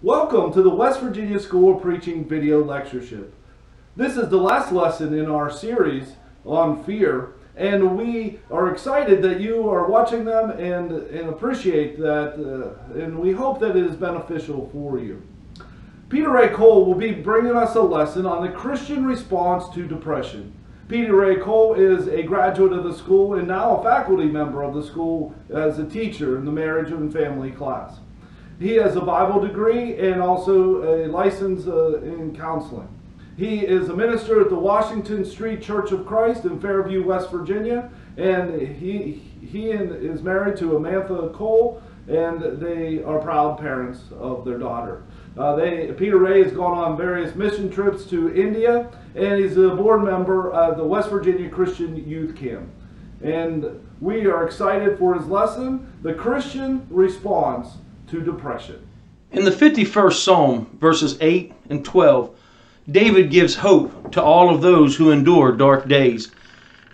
Welcome to the West Virginia School of Preaching video lectureship. This is the last lesson in our series on fear, and we are excited that you are watching them and, and appreciate that, uh, and we hope that it is beneficial for you. Peter Ray Cole will be bringing us a lesson on the Christian response to depression. Peter Ray Cole is a graduate of the school and now a faculty member of the school as a teacher in the marriage and family class. He has a Bible degree and also a license uh, in counseling. He is a minister at the Washington Street Church of Christ in Fairview, West Virginia, and he he is married to Amantha Cole, and they are proud parents of their daughter. Uh, they, Peter Ray has gone on various mission trips to India, and he's a board member of the West Virginia Christian Youth Camp. And we are excited for his lesson, The Christian Response to Depression. In the 51st Psalm, verses 8 and 12, David gives hope to all of those who endure dark days.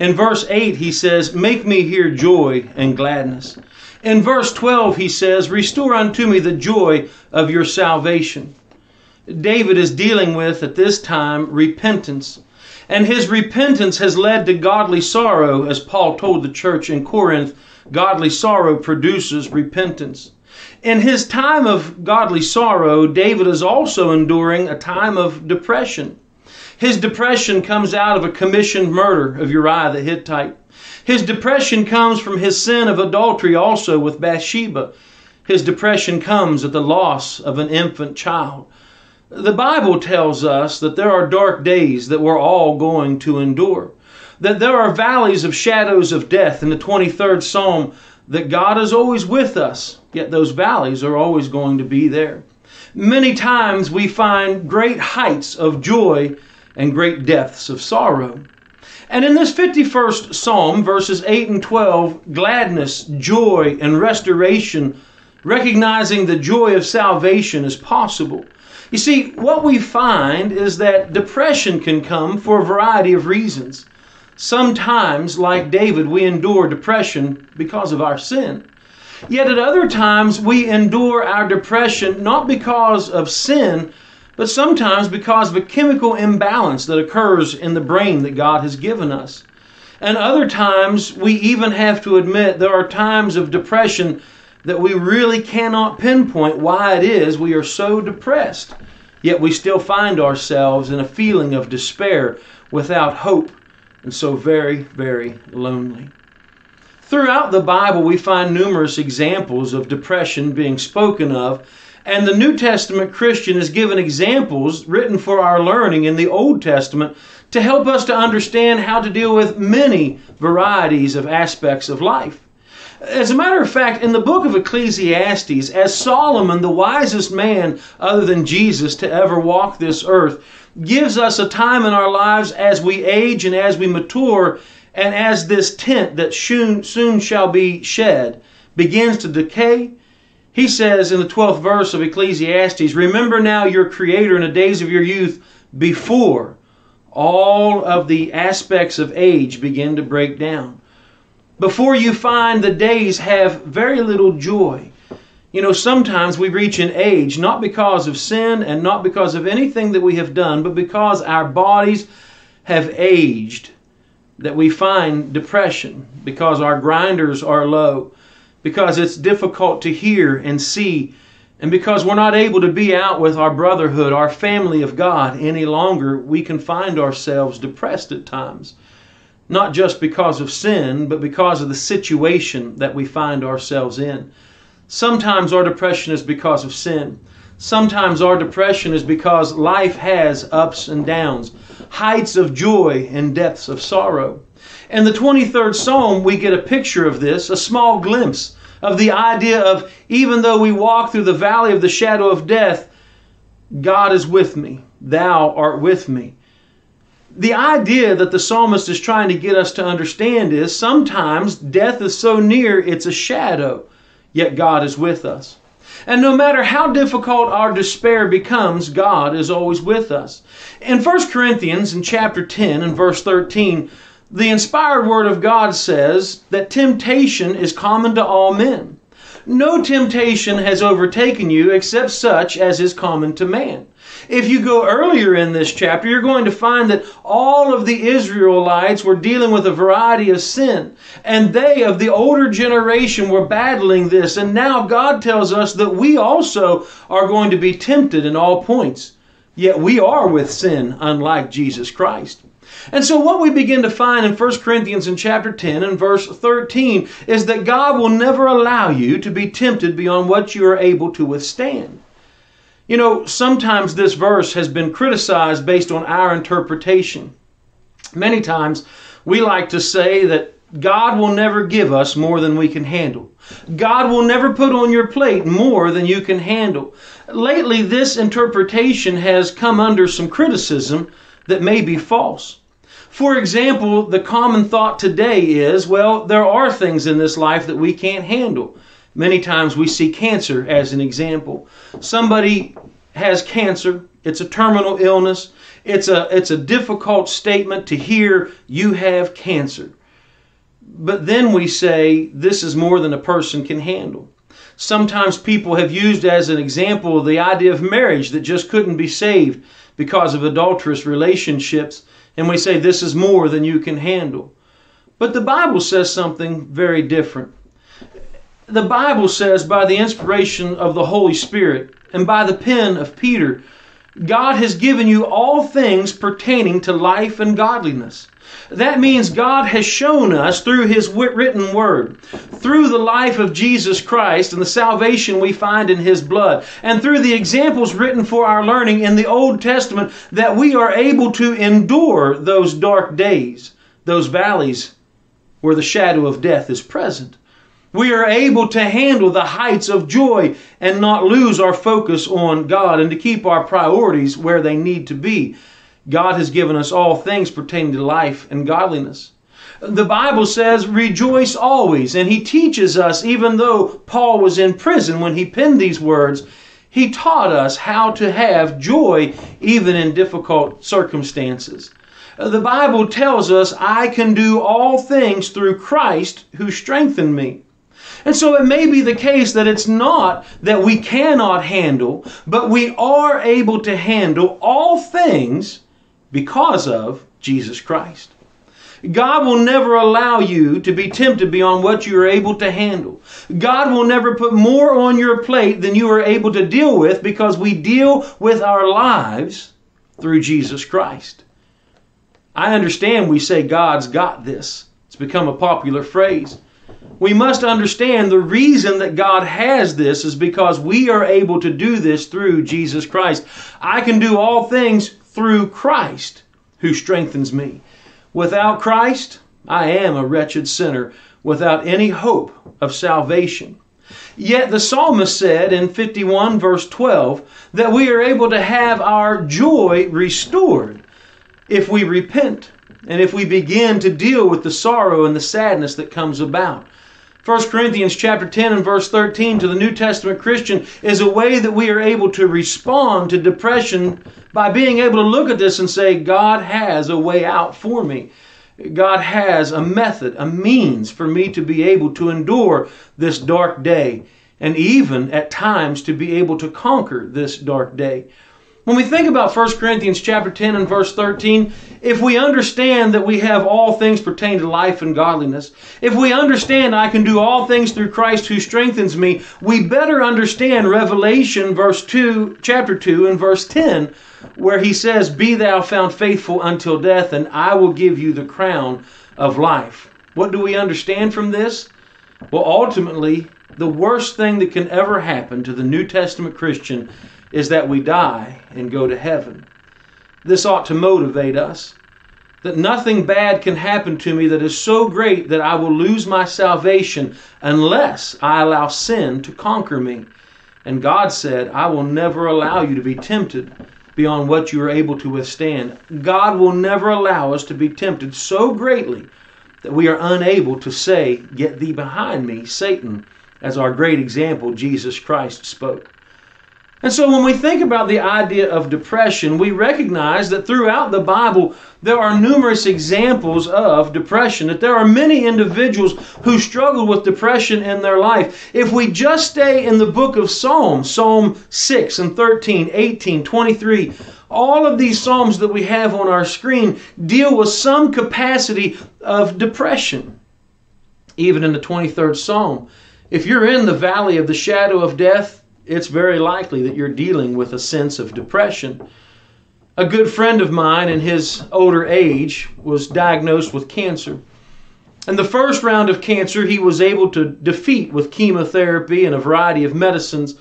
In verse 8, he says, Make me hear joy and gladness. In verse 12, he says, Restore unto me the joy of your salvation. David is dealing with, at this time, repentance. And his repentance has led to godly sorrow, as Paul told the church in Corinth godly sorrow produces repentance. In his time of godly sorrow, David is also enduring a time of depression. His depression comes out of a commissioned murder of Uriah the Hittite. His depression comes from his sin of adultery also with Bathsheba. His depression comes at the loss of an infant child. The Bible tells us that there are dark days that we're all going to endure, that there are valleys of shadows of death. In the 23rd Psalm, that God is always with us, yet those valleys are always going to be there. Many times we find great heights of joy and great depths of sorrow. And in this 51st Psalm, verses 8 and 12, gladness, joy, and restoration, recognizing the joy of salvation is possible. You see, what we find is that depression can come for a variety of reasons. Sometimes, like David, we endure depression because of our sin. Yet at other times, we endure our depression not because of sin, but sometimes because of a chemical imbalance that occurs in the brain that God has given us. And other times, we even have to admit there are times of depression that we really cannot pinpoint why it is we are so depressed. Yet we still find ourselves in a feeling of despair without hope and so very, very lonely. Throughout the Bible, we find numerous examples of depression being spoken of, and the New Testament Christian is given examples written for our learning in the Old Testament to help us to understand how to deal with many varieties of aspects of life. As a matter of fact, in the book of Ecclesiastes, as Solomon, the wisest man other than Jesus to ever walk this earth, gives us a time in our lives as we age and as we mature, and as this tent that soon, soon shall be shed begins to decay. He says in the 12th verse of Ecclesiastes, Remember now your Creator in the days of your youth before all of the aspects of age begin to break down. Before you find the days have very little joy you know, sometimes we reach an age not because of sin and not because of anything that we have done, but because our bodies have aged, that we find depression, because our grinders are low, because it's difficult to hear and see, and because we're not able to be out with our brotherhood, our family of God any longer, we can find ourselves depressed at times. Not just because of sin, but because of the situation that we find ourselves in. Sometimes our depression is because of sin. Sometimes our depression is because life has ups and downs, heights of joy and depths of sorrow. In the 23rd Psalm, we get a picture of this, a small glimpse of the idea of even though we walk through the valley of the shadow of death, God is with me. Thou art with me. The idea that the psalmist is trying to get us to understand is sometimes death is so near it's a shadow yet God is with us. And no matter how difficult our despair becomes, God is always with us. In 1 Corinthians in chapter 10 and verse 13, the inspired word of God says that temptation is common to all men. No temptation has overtaken you except such as is common to man. If you go earlier in this chapter, you're going to find that all of the Israelites were dealing with a variety of sin. And they, of the older generation, were battling this. And now God tells us that we also are going to be tempted in all points. Yet we are with sin, unlike Jesus Christ. And so what we begin to find in 1 Corinthians in chapter 10 and verse 13 is that God will never allow you to be tempted beyond what you are able to withstand. You know, sometimes this verse has been criticized based on our interpretation. Many times we like to say that God will never give us more than we can handle. God will never put on your plate more than you can handle. Lately, this interpretation has come under some criticism that may be false. For example, the common thought today is well, there are things in this life that we can't handle. Many times we see cancer as an example. Somebody has cancer, it's a terminal illness, it's a, it's a difficult statement to hear you have cancer. But then we say this is more than a person can handle. Sometimes people have used as an example the idea of marriage that just couldn't be saved because of adulterous relationships, and we say this is more than you can handle. But the Bible says something very different the Bible says, by the inspiration of the Holy Spirit and by the pen of Peter, God has given you all things pertaining to life and godliness. That means God has shown us through His written Word, through the life of Jesus Christ and the salvation we find in His blood, and through the examples written for our learning in the Old Testament, that we are able to endure those dark days, those valleys where the shadow of death is present we are able to handle the heights of joy and not lose our focus on God and to keep our priorities where they need to be. God has given us all things pertaining to life and godliness. The Bible says, rejoice always. And he teaches us, even though Paul was in prison when he penned these words, he taught us how to have joy even in difficult circumstances. The Bible tells us, I can do all things through Christ who strengthened me. And so it may be the case that it's not that we cannot handle, but we are able to handle all things because of Jesus Christ. God will never allow you to be tempted beyond what you are able to handle. God will never put more on your plate than you are able to deal with because we deal with our lives through Jesus Christ. I understand we say God's got this. It's become a popular phrase we must understand the reason that God has this is because we are able to do this through Jesus Christ. I can do all things through Christ who strengthens me. Without Christ, I am a wretched sinner without any hope of salvation. Yet the psalmist said in 51 verse 12 that we are able to have our joy restored if we repent and if we begin to deal with the sorrow and the sadness that comes about. 1 Corinthians chapter 10 and verse 13 to the New Testament Christian is a way that we are able to respond to depression by being able to look at this and say, God has a way out for me. God has a method, a means for me to be able to endure this dark day and even at times to be able to conquer this dark day. When we think about 1 Corinthians chapter 10 and verse 13, if we understand that we have all things pertaining to life and godliness, if we understand I can do all things through Christ who strengthens me, we better understand Revelation verse 2, chapter 2 and verse 10, where he says, "Be thou found faithful until death, and I will give you the crown of life." What do we understand from this? Well, ultimately, the worst thing that can ever happen to the New Testament Christian is that we die and go to heaven. This ought to motivate us that nothing bad can happen to me that is so great that I will lose my salvation unless I allow sin to conquer me. And God said, I will never allow you to be tempted beyond what you are able to withstand. God will never allow us to be tempted so greatly that we are unable to say, Get thee behind me, Satan, as our great example, Jesus Christ, spoke. And so when we think about the idea of depression, we recognize that throughout the Bible there are numerous examples of depression, that there are many individuals who struggle with depression in their life. If we just stay in the book of Psalms, Psalm 6 and 13, 18, 23, all of these Psalms that we have on our screen deal with some capacity of depression. Even in the 23rd Psalm, if you're in the valley of the shadow of death, it's very likely that you're dealing with a sense of depression. A good friend of mine in his older age was diagnosed with cancer. In the first round of cancer, he was able to defeat with chemotherapy and a variety of medicines.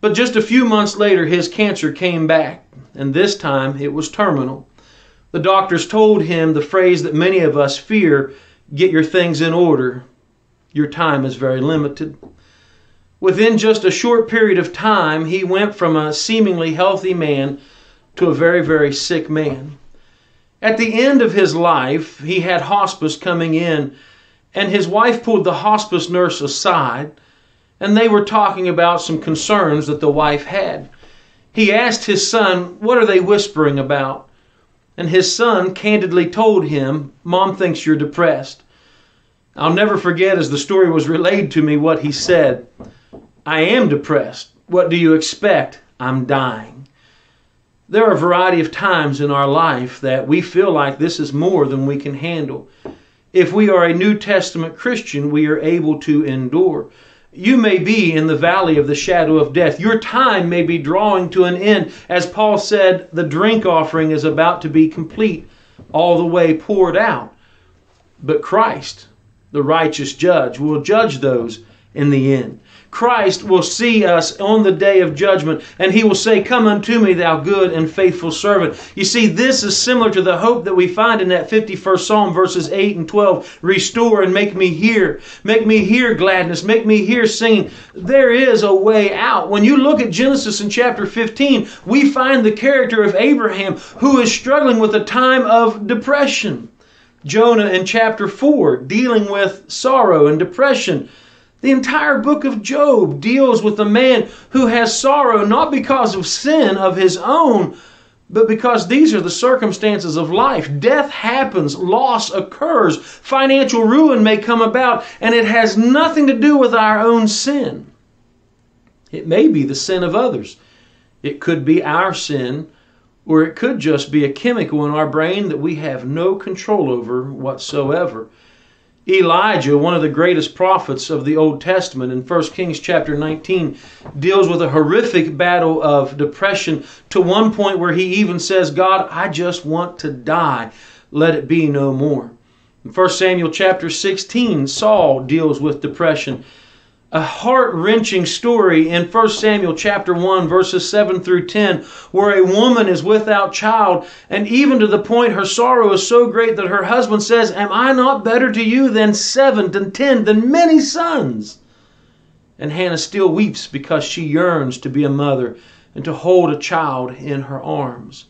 But just a few months later, his cancer came back, and this time it was terminal. The doctors told him the phrase that many of us fear get your things in order. Your time is very limited. Within just a short period of time, he went from a seemingly healthy man to a very, very sick man. At the end of his life, he had hospice coming in, and his wife pulled the hospice nurse aside, and they were talking about some concerns that the wife had. He asked his son, What are they whispering about? And his son candidly told him, Mom thinks you're depressed. I'll never forget as the story was relayed to me what he said. I am depressed. What do you expect? I'm dying. There are a variety of times in our life that we feel like this is more than we can handle. If we are a New Testament Christian, we are able to endure. You may be in the valley of the shadow of death. Your time may be drawing to an end. As Paul said, the drink offering is about to be complete, all the way poured out. But Christ, the righteous judge, will judge those in the end. Christ will see us on the day of judgment, and he will say, Come unto me, thou good and faithful servant. You see, this is similar to the hope that we find in that 51st Psalm, verses 8 and 12. Restore and make me hear. Make me hear gladness. Make me hear singing. There is a way out. When you look at Genesis in chapter 15, we find the character of Abraham who is struggling with a time of depression. Jonah in chapter 4, dealing with sorrow and depression. The entire book of Job deals with a man who has sorrow not because of sin of his own, but because these are the circumstances of life. Death happens, loss occurs, financial ruin may come about, and it has nothing to do with our own sin. It may be the sin of others. It could be our sin, or it could just be a chemical in our brain that we have no control over whatsoever. Elijah, one of the greatest prophets of the Old Testament in 1 Kings chapter 19, deals with a horrific battle of depression to one point where he even says, God, I just want to die. Let it be no more. In 1 Samuel chapter 16, Saul deals with depression a heart-wrenching story in 1 Samuel chapter 1 verses 7 through 10 where a woman is without child and even to the point her sorrow is so great that her husband says, "Am I not better to you than 7 than 10 than many sons?" And Hannah still weeps because she yearns to be a mother and to hold a child in her arms.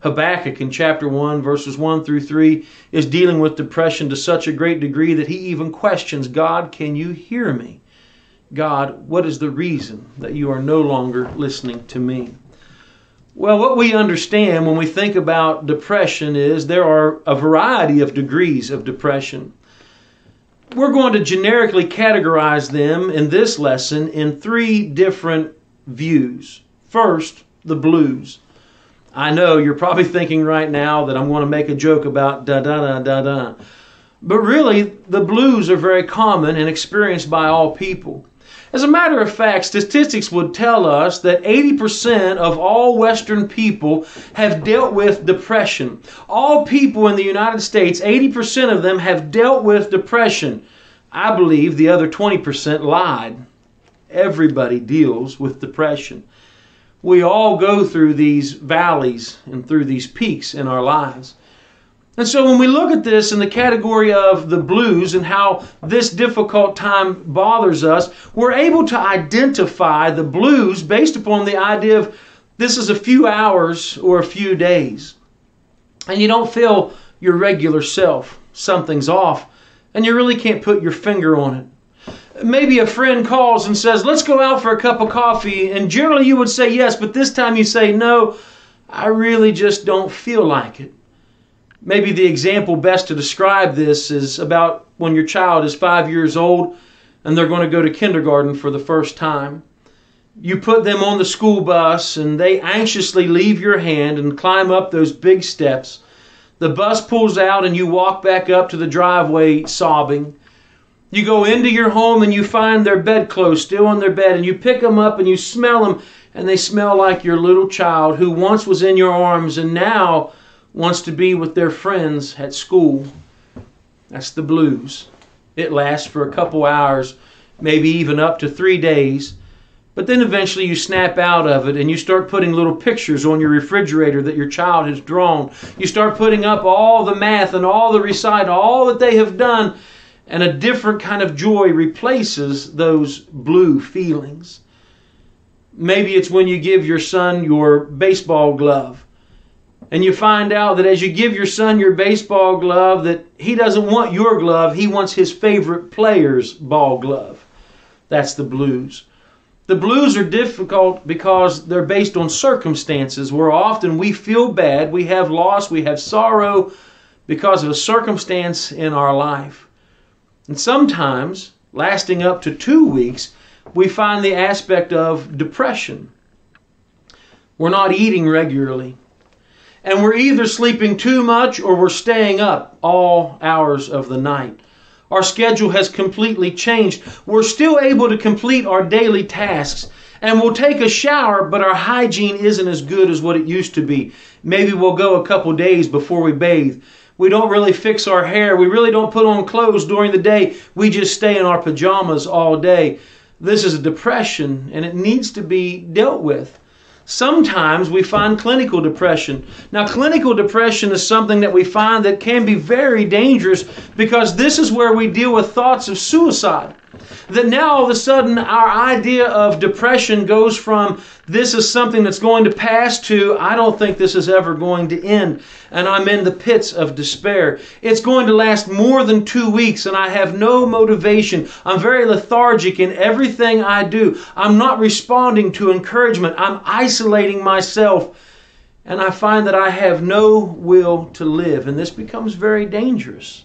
Habakkuk in chapter 1, verses 1 through 3, is dealing with depression to such a great degree that he even questions God, can you hear me? God, what is the reason that you are no longer listening to me? Well, what we understand when we think about depression is there are a variety of degrees of depression. We're going to generically categorize them in this lesson in three different views. First, the blues. I know you're probably thinking right now that I'm going to make a joke about da da da da da. But really, the blues are very common and experienced by all people. As a matter of fact, statistics would tell us that 80% of all Western people have dealt with depression. All people in the United States, 80% of them have dealt with depression. I believe the other 20% lied. Everybody deals with depression. We all go through these valleys and through these peaks in our lives. And so when we look at this in the category of the blues and how this difficult time bothers us, we're able to identify the blues based upon the idea of this is a few hours or a few days. And you don't feel your regular self. Something's off. And you really can't put your finger on it. maybe a friend calls and says, Let's go out for a cup of coffee. And generally you would say yes, but this time you say, No, I really just don't feel like it. Maybe the example best to describe this is about when your child is five years old and they're going to go to kindergarten for the first time. You put them on the school bus and they anxiously leave your hand and climb up those big steps. The bus pulls out and you walk back up to the driveway sobbing. You go into your home and you find their bedclothes still on their bed and you pick them up and you smell them and they smell like your little child who once was in your arms and now wants to be with their friends at school. That's the blues. It lasts for a couple hours, maybe even up to three days. But then eventually you snap out of it and you start putting little pictures on your refrigerator that your child has drawn. You start putting up all the math and all the recital, all that they have done, and a different kind of joy replaces those blue feelings. Maybe it's when you give your son your baseball glove and you find out that as you give your son your baseball glove that he doesn't want your glove. He wants his favorite player's ball glove. That's the blues. The blues are difficult because they're based on circumstances where often we feel bad we have loss we have sorrow because of a circumstance in our life. And sometimes lasting up to two weeks we find the aspect of depression. We're not eating regularly and we're either sleeping too much or we're staying up all hours of the night. Our schedule has completely changed. We're still able to complete our daily tasks and we'll take a shower, but our hygiene isn't as good as what it used to be. Maybe we'll go a couple days before we bathe. We don't really fix our hair. We really don't put on clothes during the day. We just stay in our pajamas all day. This is a depression and it needs to be dealt with. Sometimes we find clinical depression. Now, clinical depression is something that we find that can be very dangerous because this is where we deal with thoughts of suicide. That now all of a sudden our idea of depression goes from this is something that's going to pass to I don't think this is ever going to end and I'm in the pits of despair. It's going to last more than two weeks and I have no motivation. I'm very lethargic in everything I do. I'm not responding to encouragement. I'm isolating myself and I find that I have no will to live and this becomes very dangerous.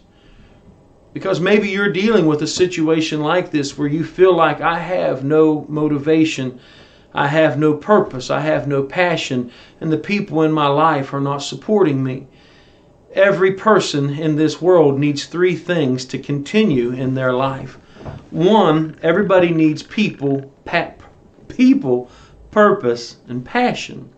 Because maybe you're dealing with a situation like this where you feel like I have no motivation, I have no purpose, I have no passion, and the people in my life are not supporting me. Every person in this world needs three things to continue in their life. One, everybody needs people, pep, people, purpose, and passion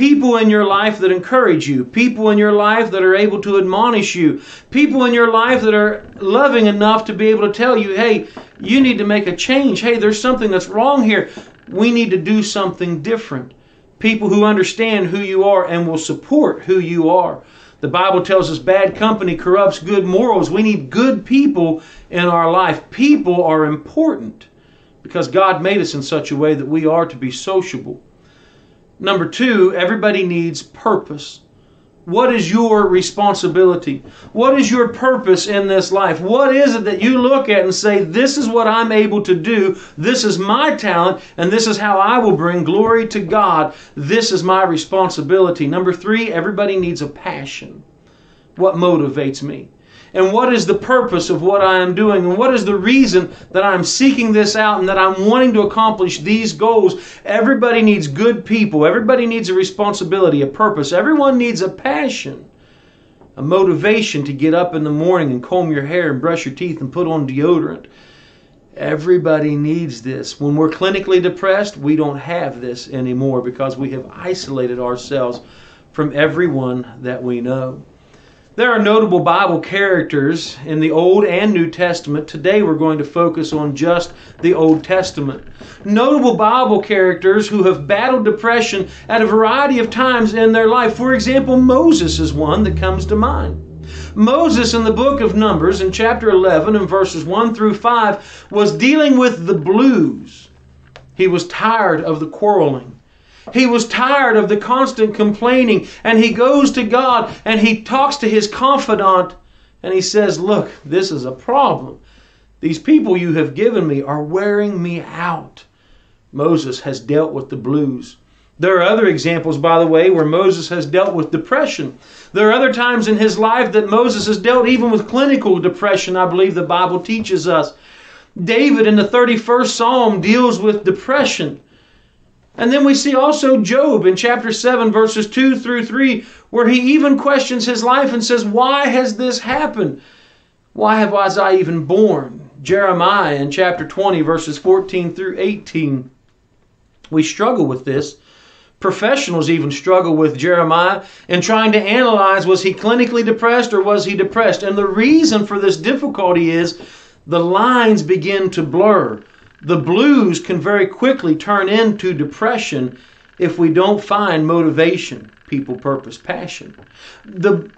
people in your life that encourage you, people in your life that are able to admonish you, people in your life that are loving enough to be able to tell you, hey, you need to make a change. Hey, there's something that's wrong here. We need to do something different. People who understand who you are and will support who you are. The Bible tells us bad company corrupts good morals. We need good people in our life. People are important because God made us in such a way that we are to be sociable. Number two, everybody needs purpose. What is your responsibility? What is your purpose in this life? What is it that you look at and say, This is what I'm able to do, this is my talent, and this is how I will bring glory to God? This is my responsibility. Number three, everybody needs a passion. What motivates me? And what is the purpose of what I am doing and what is the reason that I'm seeking this out and that I'm wanting to accomplish these goals. Everybody needs good people. Everybody needs a responsibility, a purpose. Everyone needs a passion, a motivation to get up in the morning and comb your hair and brush your teeth and put on deodorant. Everybody needs this. When we're clinically depressed, we don't have this anymore because we have isolated ourselves from everyone that we know. There are notable Bible characters in the Old and New Testament. Today we're going to focus on just the Old Testament. Notable Bible characters who have battled depression at a variety of times in their life. For example, Moses is one that comes to mind. Moses in the book of Numbers in chapter 11 and verses 1 through 5 was dealing with the blues. He was tired of the quarreling. He was tired of the constant complaining, and he goes to God and he talks to his confidant and he says, Look, this is a problem. These people you have given me are wearing me out. Moses has dealt with the blues. There are other examples, by the way, where Moses has dealt with depression. There are other times in his life that Moses has dealt even with clinical depression, I believe the Bible teaches us. David in the 31st Psalm deals with depression. And then we see also Job in chapter 7, verses 2 through 3, where he even questions his life and says, Why has this happened? Why have was I even born? Jeremiah in chapter 20, verses 14 through 18. We struggle with this. Professionals even struggle with Jeremiah in trying to analyze was he clinically depressed or was he depressed? And the reason for this difficulty is the lines begin to blur. The blues can very quickly turn into depression if we don't find motivation, people, purpose, passion. The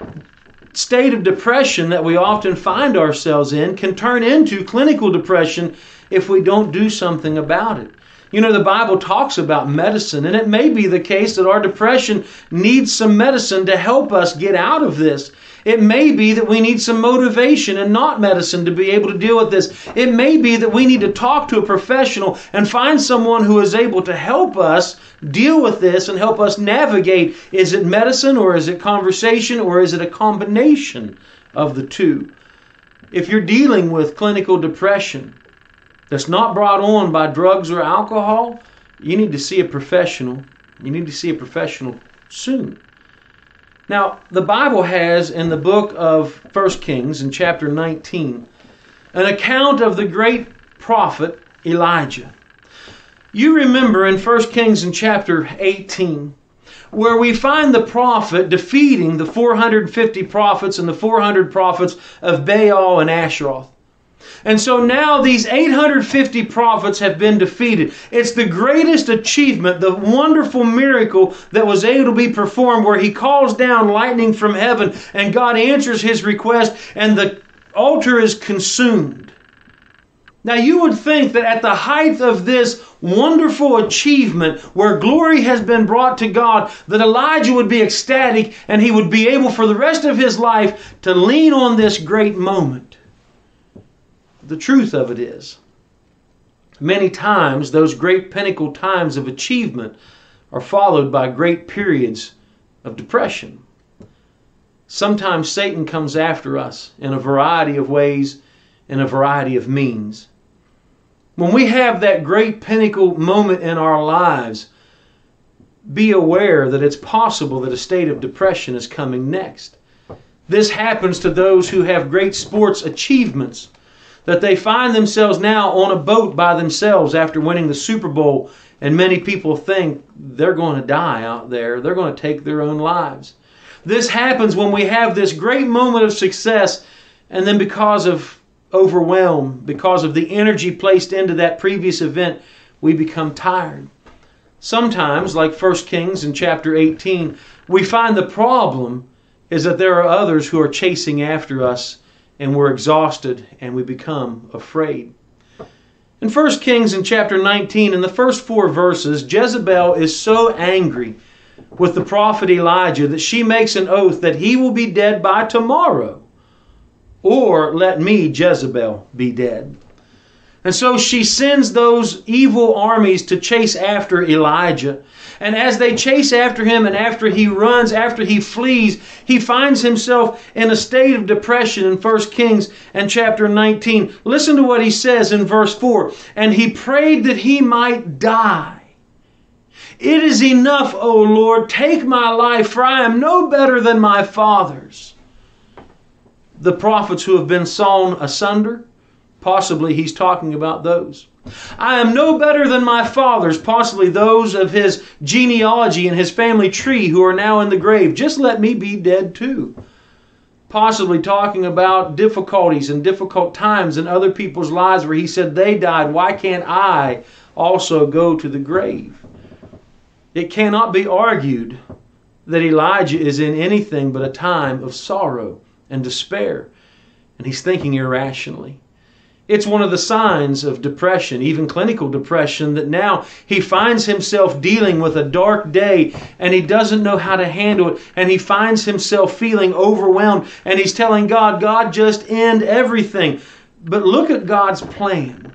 state of depression that we often find ourselves in can turn into clinical depression if we don't do something about it. You know, the Bible talks about medicine, and it may be the case that our depression needs some medicine to help us get out of this. It may be that we need some motivation and not medicine to be able to deal with this. It may be that we need to talk to a professional and find someone who is able to help us deal with this and help us navigate. Is it medicine or is it conversation or is it a combination of the two? If you're dealing with clinical depression, that's not brought on by drugs or alcohol, you need to see a professional. You need to see a professional soon. Now, the Bible has in the book of 1 Kings in chapter 19 an account of the great prophet Elijah. You remember in 1 Kings in chapter 18 where we find the prophet defeating the 450 prophets and the 400 prophets of Baal and Asheroth. And so now these 850 prophets have been defeated. It's the greatest achievement, the wonderful miracle that was able to be performed where he calls down lightning from heaven and God answers his request and the altar is consumed. Now, you would think that at the height of this wonderful achievement, where glory has been brought to God, that Elijah would be ecstatic and he would be able for the rest of his life to lean on this great moment the truth of it is, many times those great pinnacle times of achievement are followed by great periods of depression. Sometimes Satan comes after us in a variety of ways, in a variety of means. When we have that great pinnacle moment in our lives, be aware that it's possible that a state of depression is coming next. This happens to those who have great sports achievements that they find themselves now on a boat by themselves after winning the Super Bowl, and many people think they're going to die out there. They're going to take their own lives. This happens when we have this great moment of success, and then because of overwhelm, because of the energy placed into that previous event, we become tired. Sometimes, like 1 Kings in chapter 18, we find the problem is that there are others who are chasing after us and we're exhausted and we become afraid. In 1 Kings in chapter 19, in the first four verses, Jezebel is so angry with the prophet Elijah that she makes an oath that he will be dead by tomorrow, or let me, Jezebel, be dead. And so she sends those evil armies to chase after Elijah. And as they chase after him, and after he runs, after he flees, he finds himself in a state of depression in 1 Kings and chapter 19. Listen to what he says in verse 4 And he prayed that he might die. It is enough, O Lord, take my life, for I am no better than my fathers. The prophets who have been sawn asunder, possibly he's talking about those. I am no better than my fathers, possibly those of his genealogy and his family tree who are now in the grave. Just let me be dead too. Possibly talking about difficulties and difficult times in other people's lives where he said they died. Why can't I also go to the grave? It cannot be argued that Elijah is in anything but a time of sorrow and despair, and he's thinking irrationally. It's one of the signs of depression, even clinical depression, that now he finds himself dealing with a dark day and he doesn't know how to handle it. And he finds himself feeling overwhelmed and he's telling God, God, just end everything. But look at God's plan.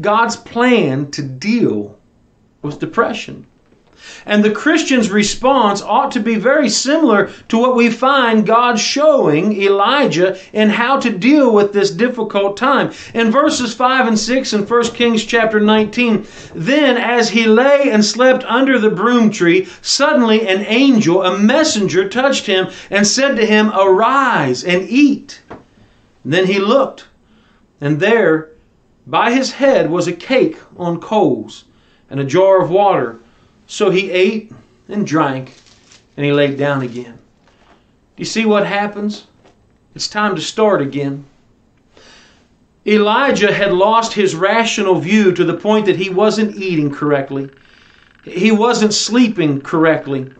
God's plan to deal with depression. And the Christian's response ought to be very similar to what we find God showing Elijah in how to deal with this difficult time. In verses 5 and 6 in 1 Kings chapter 19, then as he lay and slept under the broom tree, suddenly an angel, a messenger, touched him and said to him, Arise and eat. And then he looked, and there by his head was a cake on coals and a jar of water. So he ate and drank, and he laid down again. Do you see what happens? It's time to start again. Elijah had lost his rational view to the point that he wasn't eating correctly, he wasn't sleeping correctly,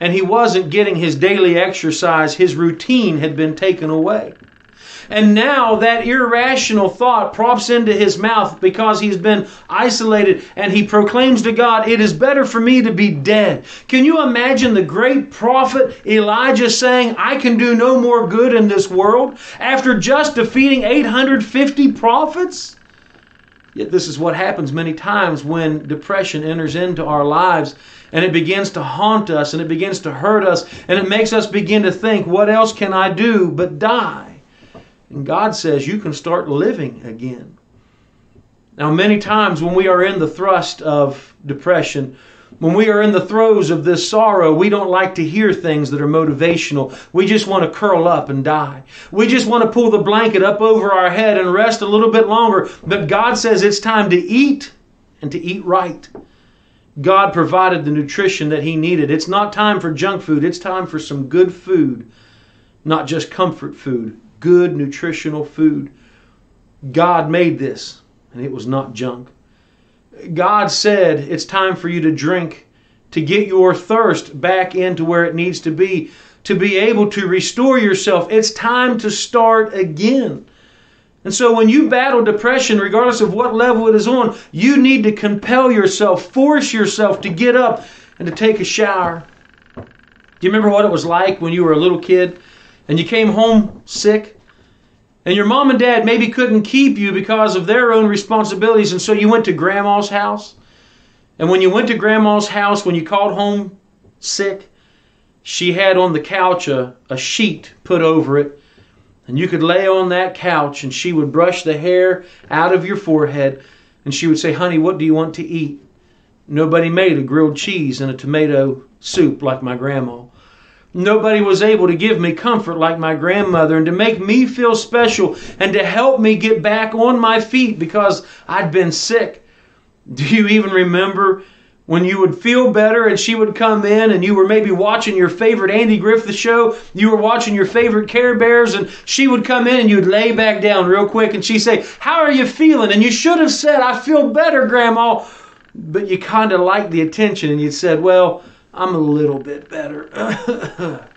and he wasn't getting his daily exercise. His routine had been taken away. And now that irrational thought props into his mouth because he's been isolated and he proclaims to God, It is better for me to be dead. Can you imagine the great prophet Elijah saying, I can do no more good in this world after just defeating 850 prophets? Yet this is what happens many times when depression enters into our lives and it begins to haunt us and it begins to hurt us and it makes us begin to think, what else can I do but die? And God says you can start living again. Now, many times when we are in the thrust of depression, when we are in the throes of this sorrow, we don't like to hear things that are motivational. We just want to curl up and die. We just want to pull the blanket up over our head and rest a little bit longer. But God says it's time to eat and to eat right. God provided the nutrition that He needed. It's not time for junk food, it's time for some good food, not just comfort food good nutritional food. God made this, and it was not junk. God said it's time for you to drink to get your thirst back into where it needs to be, to be able to restore yourself. It's time to start again. And so when you battle depression, regardless of what level it is on, you need to compel yourself, force yourself to get up and to take a shower. Do you remember what it was like when you were a little kid and you came home sick and your mom and dad maybe couldn't keep you because of their own responsibilities and so you went to grandma's house? And when you went to grandma's house when you called home sick she had on the couch a, a sheet put over it and you could lay on that couch and she would brush the hair out of your forehead and she would say honey what do you want to eat? Nobody made a grilled cheese and a tomato soup like my grandma Nobody was able to give me comfort like my grandmother and to make me feel special and to help me get back on my feet because I'd been sick. Do you even remember when you would feel better and she would come in and you were maybe watching your favorite Andy Griffith show, you were watching your favorite Care Bears, and she would come in and you'd lay back down real quick and she'd say, How are you feeling? And you should have said, I feel better, Grandma. But you kind of liked the attention and you said, Well, I'm a little bit better.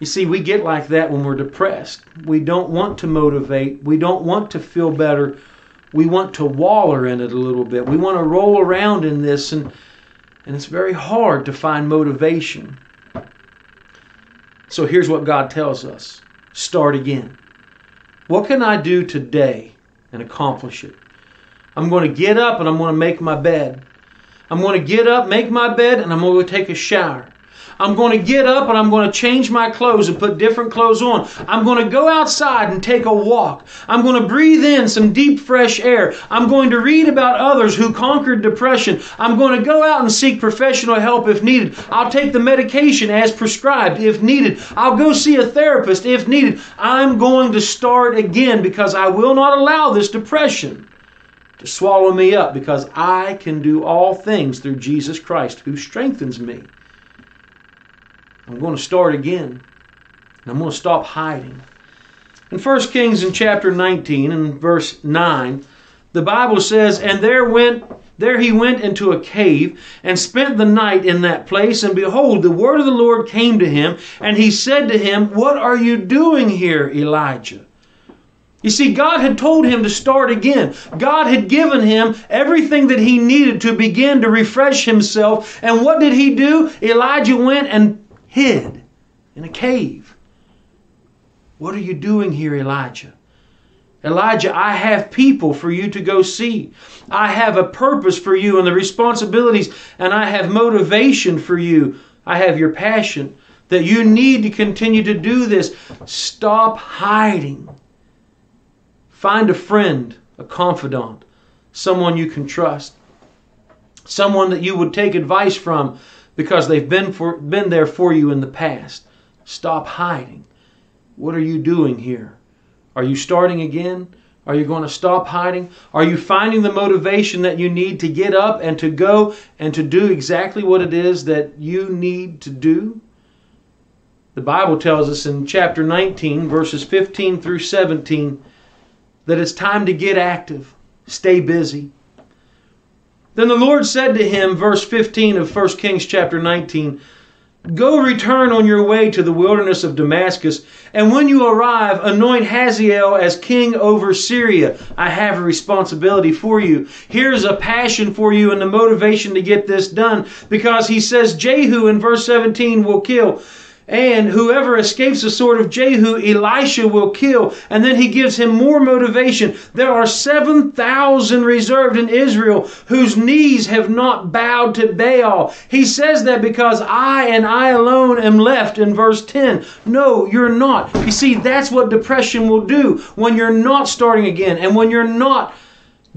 you see, we get like that when we're depressed. We don't want to motivate. We don't want to feel better. We want to waller in it a little bit. We want to roll around in this, and, and it's very hard to find motivation. So here's what God tells us start again. What can I do today and accomplish it? I'm going to get up and I'm going to make my bed. I'm going to get up, make my bed, and I'm going to take a shower. I'm going to get up and I'm going to change my clothes and put different clothes on. I'm going to go outside and take a walk. I'm going to breathe in some deep, fresh air. I'm going to read about others who conquered depression. I'm going to go out and seek professional help if needed. I'll take the medication as prescribed if needed. I'll go see a therapist if needed. I'm going to start again because I will not allow this depression to swallow me up because I can do all things through Jesus Christ who strengthens me. I'm going to start again. And I'm going to stop hiding. In 1 Kings in chapter 19 and verse 9, the Bible says, And there went there he went into a cave and spent the night in that place. And behold, the word of the Lord came to him, and he said to him, What are you doing here, Elijah? You see, God had told him to start again. God had given him everything that he needed to begin to refresh himself. And what did he do? Elijah went and hid in a cave. What are you doing here, Elijah? Elijah, I have people for you to go see. I have a purpose for you and the responsibilities, and I have motivation for you. I have your passion that you need to continue to do this. Stop hiding. Find a friend, a confidant, someone you can trust, someone that you would take advice from because they've been, for, been there for you in the past. Stop hiding. What are you doing here? Are you starting again? Are you going to stop hiding? Are you finding the motivation that you need to get up and to go and to do exactly what it is that you need to do? The Bible tells us in chapter 19, verses 15 through 17, that it's time to get active, stay busy. Then the Lord said to him, verse 15 of 1 Kings chapter 19, Go return on your way to the wilderness of Damascus, and when you arrive, anoint Hazael as king over Syria. I have a responsibility for you. Here's a passion for you and the motivation to get this done because he says Jehu in verse 17 will kill. And whoever escapes the sword of Jehu, Elisha will kill. And then he gives him more motivation. There are 7,000 reserved in Israel whose knees have not bowed to Baal. He says that because I and I alone am left in verse 10. No, you're not. You see, that's what depression will do when you're not starting again and when you're not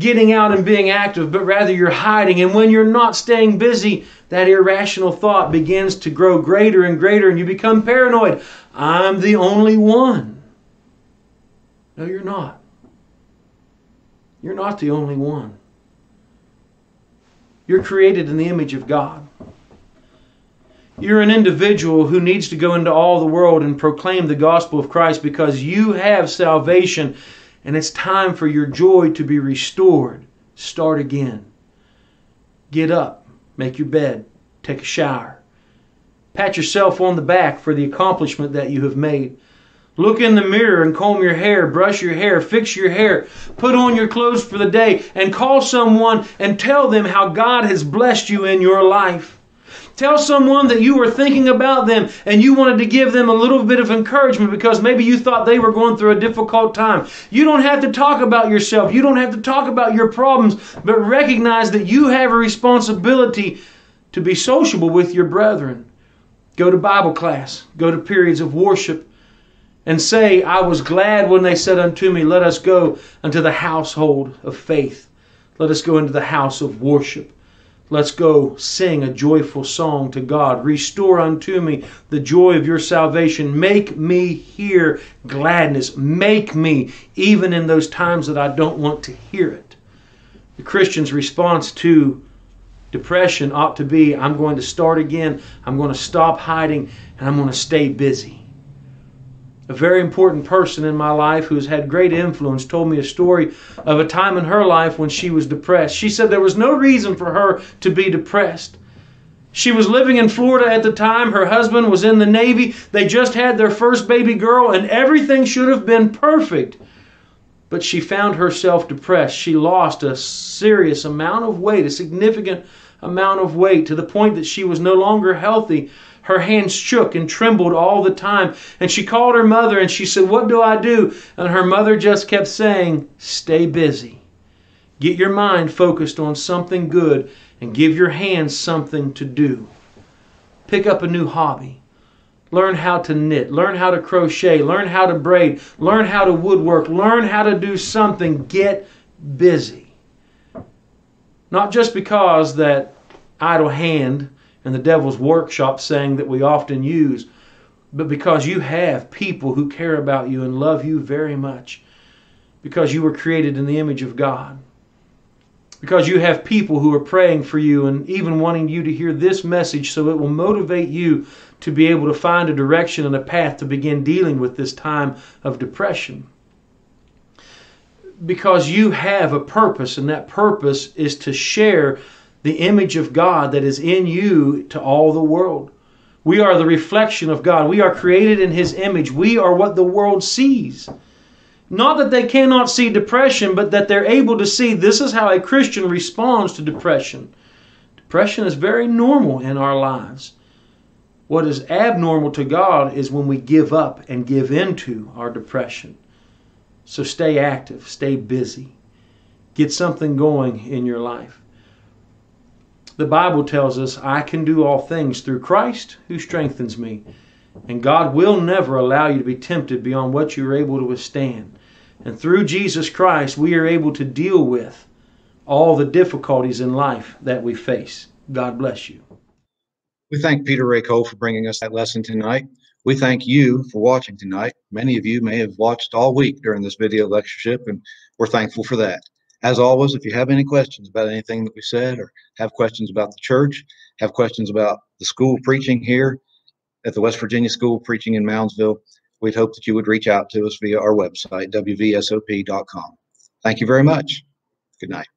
getting out and being active, but rather you're hiding. And when you're not staying busy, that irrational thought begins to grow greater and greater, and you become paranoid. I'm the only one. No, you're not. You're not the only one. You're created in the image of God. You're an individual who needs to go into all the world and proclaim the gospel of Christ because you have salvation and it's time for your joy to be restored. Start again. Get up, make your bed, take a shower. Pat yourself on the back for the accomplishment that you have made. Look in the mirror and comb your hair, brush your hair, fix your hair, put on your clothes for the day, and call someone and tell them how God has blessed you in your life. Tell someone that you were thinking about them and you wanted to give them a little bit of encouragement because maybe you thought they were going through a difficult time. You don't have to talk about yourself. You don't have to talk about your problems, but recognize that you have a responsibility to be sociable with your brethren. Go to Bible class, go to periods of worship, and say, I was glad when they said unto me, Let us go unto the household of faith. Let us go into the house of worship. Let's go sing a joyful song to God. Restore unto me the joy of your salvation. Make me hear gladness. Make me, even in those times that I don't want to hear it. The Christian's response to depression ought to be I'm going to start again, I'm going to stop hiding, and I'm going to stay busy a very important person in my life who has had great influence, told me a story of a time in her life when she was depressed. She said there was no reason for her to be depressed. She was living in Florida at the time. Her husband was in the Navy. They just had their first baby girl, and everything should have been perfect. But she found herself depressed. She lost a serious amount of weight, a significant amount of weight, to the point that she was no longer healthy. Her hands shook and trembled all the time. And she called her mother and she said, What do I do? And her mother just kept saying, Stay busy. Get your mind focused on something good and give your hands something to do. Pick up a new hobby. Learn how to knit. Learn how to crochet. Learn how to braid. Learn how to woodwork. Learn how to do something. Get busy. Not just because that idle hand and the devil's workshop saying that we often use, but because you have people who care about you and love you very much, because you were created in the image of God, because you have people who are praying for you and even wanting you to hear this message so it will motivate you to be able to find a direction and a path to begin dealing with this time of depression. Because you have a purpose, and that purpose is to share the image of God that is in you to all the world. We are the reflection of God. We are created in His image. We are what the world sees. Not that they cannot see depression, but that they're able to see this is how a Christian responds to depression. Depression is very normal in our lives. What is abnormal to God is when we give up and give into our depression. So stay active, stay busy, get something going in your life. The Bible tells us, I can do all things through Christ who strengthens me. And God will never allow you to be tempted beyond what you're able to withstand. And through Jesus Christ, we are able to deal with all the difficulties in life that we face. God bless you. We thank Peter Ray Cole for bringing us that lesson tonight. We thank you for watching tonight. Many of you may have watched all week during this video lectureship, and we're thankful for that. As always, if you have any questions about anything that we said, or have questions about the church, have questions about the school preaching here at the West Virginia School Preaching in Moundsville, we'd hope that you would reach out to us via our website, wvsop.com. Thank you very much. Good night.